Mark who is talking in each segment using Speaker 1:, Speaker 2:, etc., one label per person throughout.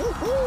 Speaker 1: Uhul!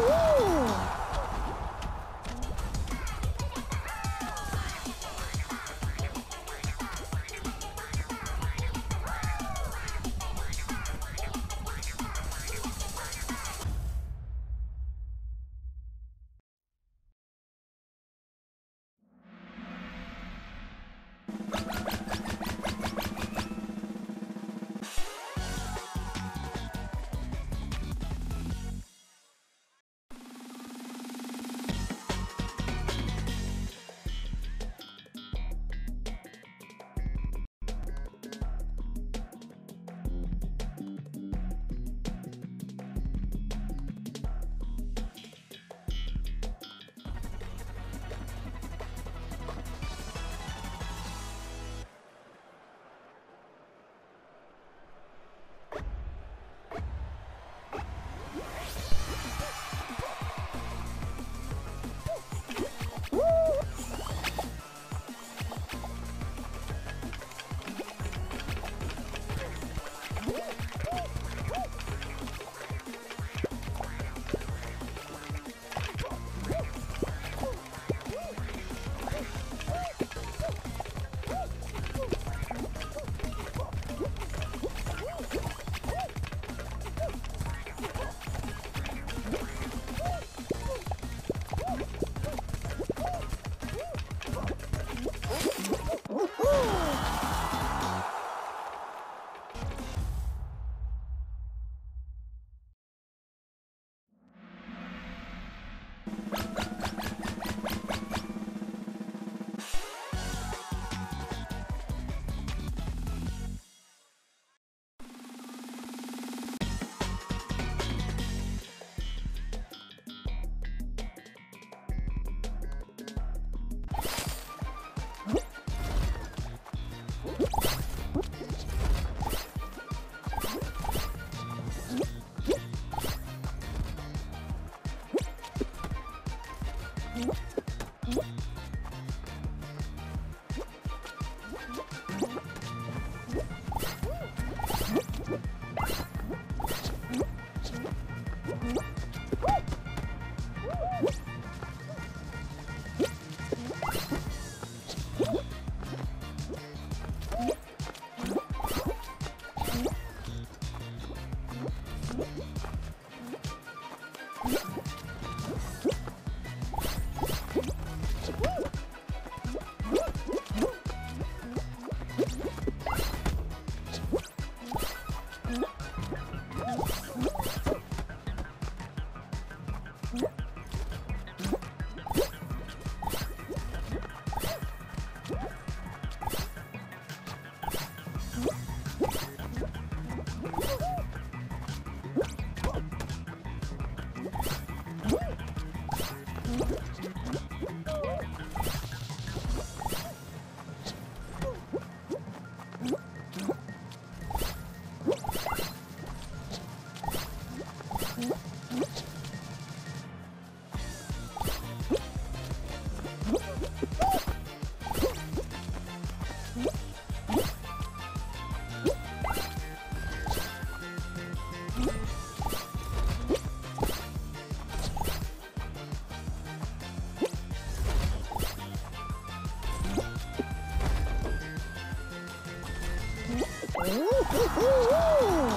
Speaker 1: Ooh, ooh, ooh, ooh.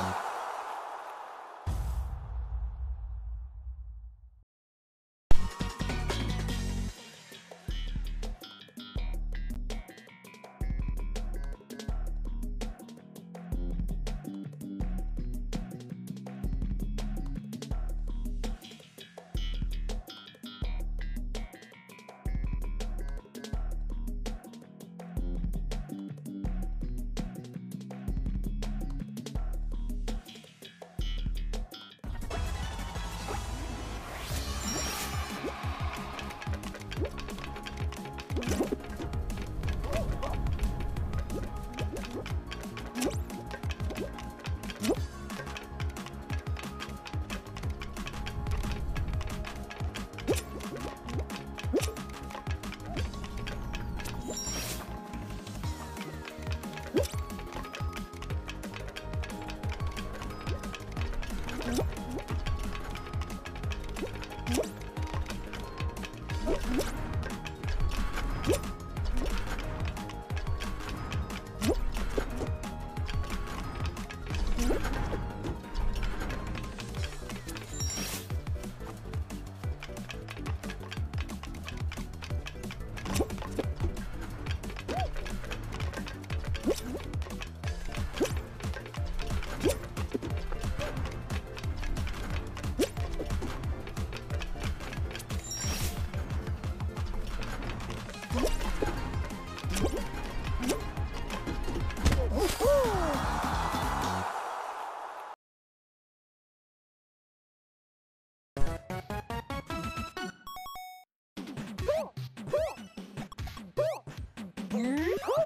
Speaker 1: な。